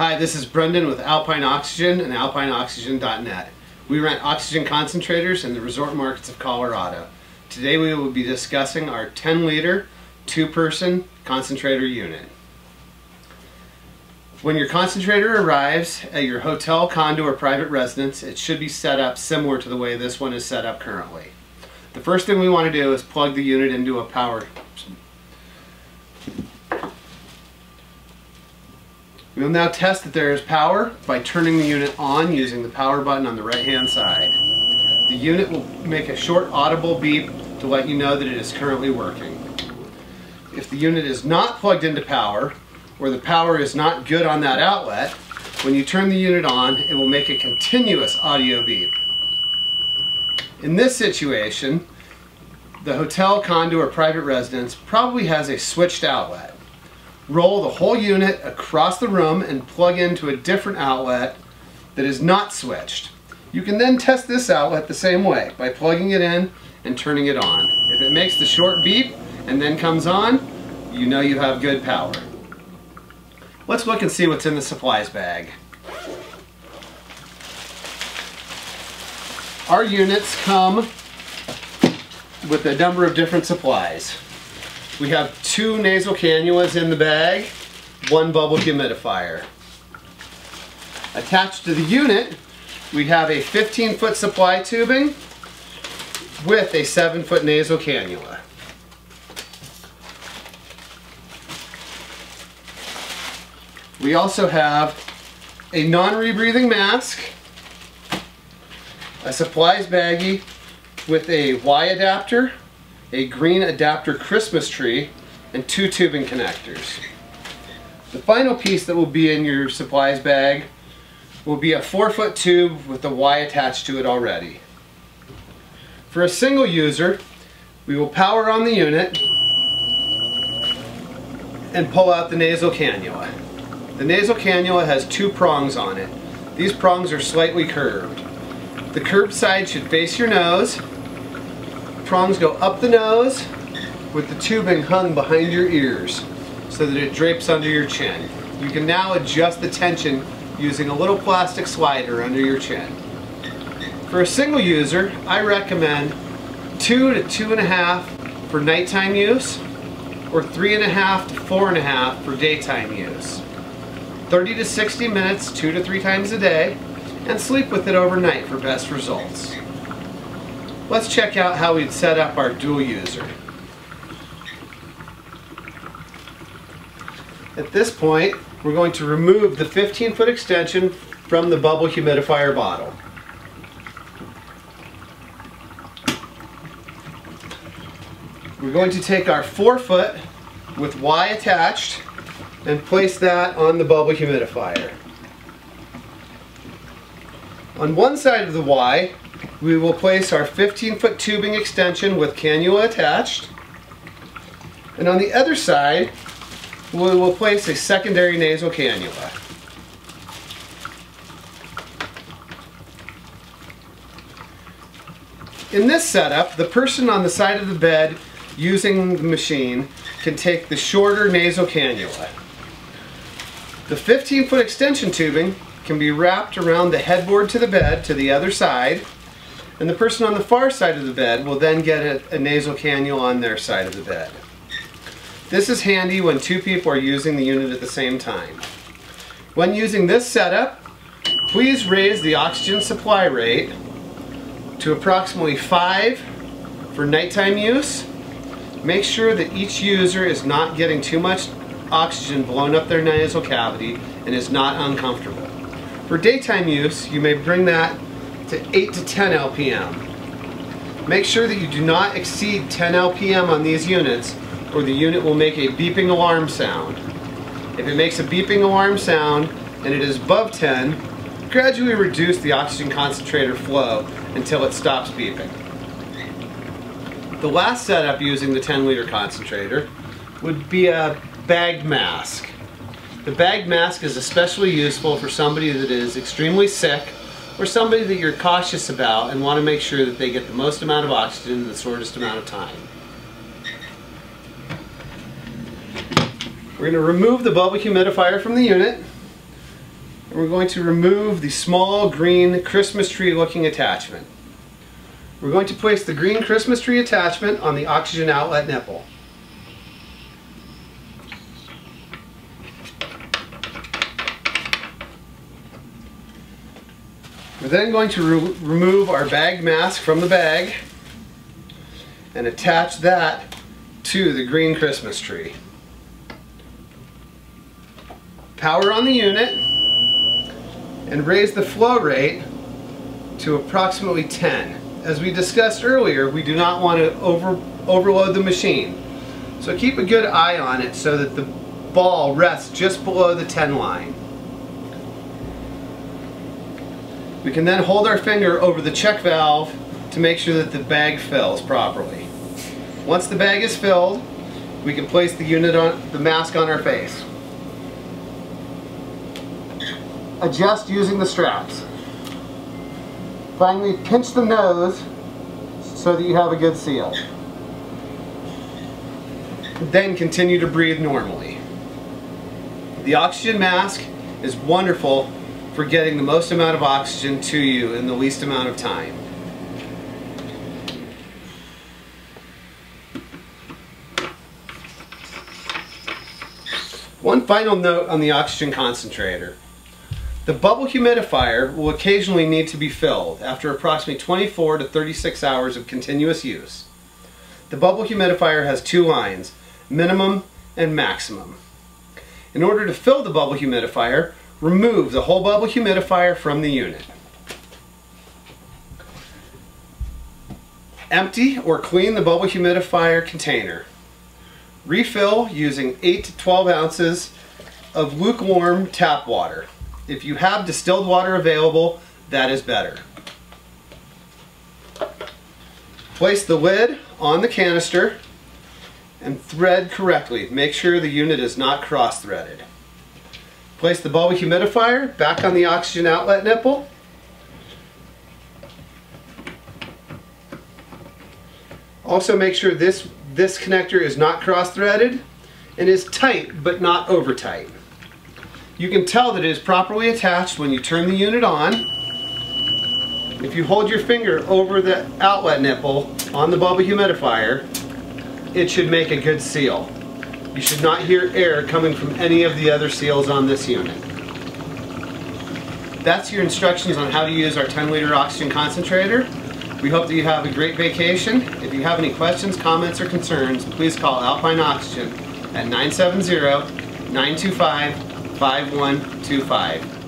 Hi, this is Brendan with Alpine Oxygen and alpineoxygen.net. We rent oxygen concentrators in the resort markets of Colorado. Today we will be discussing our 10 liter, two person concentrator unit. When your concentrator arrives at your hotel, condo, or private residence, it should be set up similar to the way this one is set up currently. The first thing we want to do is plug the unit into a power We will now test that there is power by turning the unit on using the power button on the right hand side. The unit will make a short audible beep to let you know that it is currently working. If the unit is not plugged into power, or the power is not good on that outlet, when you turn the unit on, it will make a continuous audio beep. In this situation, the hotel, condo, or private residence probably has a switched outlet roll the whole unit across the room and plug into a different outlet that is not switched. You can then test this outlet the same way by plugging it in and turning it on. If it makes the short beep and then comes on, you know you have good power. Let's look and see what's in the supplies bag. Our units come with a number of different supplies. We have two nasal cannulas in the bag, one bubble humidifier. Attached to the unit, we have a 15 foot supply tubing with a 7 foot nasal cannula. We also have a non-rebreathing mask, a supplies baggie with a Y adapter a green adapter Christmas tree, and two tubing connectors. The final piece that will be in your supplies bag will be a four foot tube with the Y attached to it already. For a single user, we will power on the unit and pull out the nasal cannula. The nasal cannula has two prongs on it. These prongs are slightly curved. The curved side should face your nose prongs go up the nose with the tubing hung behind your ears so that it drapes under your chin. You can now adjust the tension using a little plastic slider under your chin. For a single user, I recommend two to two and a half for nighttime use or three and a half to four and a half for daytime use. 30 to 60 minutes, two to three times a day, and sleep with it overnight for best results. Let's check out how we'd set up our dual user. At this point, we're going to remove the 15 foot extension from the bubble humidifier bottle. We're going to take our 4 foot with Y attached and place that on the bubble humidifier. On one side of the Y, we will place our 15 foot tubing extension with cannula attached. And on the other side, we will place a secondary nasal cannula. In this setup, the person on the side of the bed using the machine can take the shorter nasal cannula. The 15 foot extension tubing can be wrapped around the headboard to the bed to the other side and the person on the far side of the bed will then get a, a nasal cannula on their side of the bed. This is handy when two people are using the unit at the same time. When using this setup, please raise the oxygen supply rate to approximately 5 for nighttime use. Make sure that each user is not getting too much oxygen blown up their nasal cavity and is not uncomfortable. For daytime use, you may bring that to 8 to 10 LPM. Make sure that you do not exceed 10 LPM on these units or the unit will make a beeping alarm sound. If it makes a beeping alarm sound and it is above 10, gradually reduce the oxygen concentrator flow until it stops beeping. The last setup using the 10 liter concentrator would be a bag mask. The bag mask is especially useful for somebody that is extremely sick or somebody that you're cautious about and want to make sure that they get the most amount of oxygen in the shortest amount of time. We're going to remove the bubble humidifier from the unit And we're going to remove the small green Christmas tree looking attachment. We're going to place the green Christmas tree attachment on the oxygen outlet nipple. We're then going to re remove our bag mask from the bag and attach that to the green Christmas tree. Power on the unit and raise the flow rate to approximately 10. As we discussed earlier, we do not want to over, overload the machine. So keep a good eye on it so that the ball rests just below the 10 line. We can then hold our finger over the check valve to make sure that the bag fills properly. Once the bag is filled, we can place the unit on the mask on our face. Adjust using the straps. Finally, pinch the nose so that you have a good seal. Then continue to breathe normally. The oxygen mask is wonderful for getting the most amount of oxygen to you in the least amount of time. One final note on the oxygen concentrator. The bubble humidifier will occasionally need to be filled after approximately 24 to 36 hours of continuous use. The bubble humidifier has two lines, minimum and maximum. In order to fill the bubble humidifier, remove the whole bubble humidifier from the unit. Empty or clean the bubble humidifier container. Refill using 8 to 12 ounces of lukewarm tap water. If you have distilled water available, that is better. Place the lid on the canister and thread correctly. Make sure the unit is not cross-threaded. Place the bubble humidifier back on the oxygen outlet nipple. Also make sure this, this connector is not cross-threaded and is tight but not over tight. You can tell that it is properly attached when you turn the unit on. If you hold your finger over the outlet nipple on the bubble humidifier, it should make a good seal. You should not hear air coming from any of the other seals on this unit. That's your instructions on how to use our 10 liter oxygen concentrator. We hope that you have a great vacation. If you have any questions, comments, or concerns, please call Alpine Oxygen at 970-925-5125.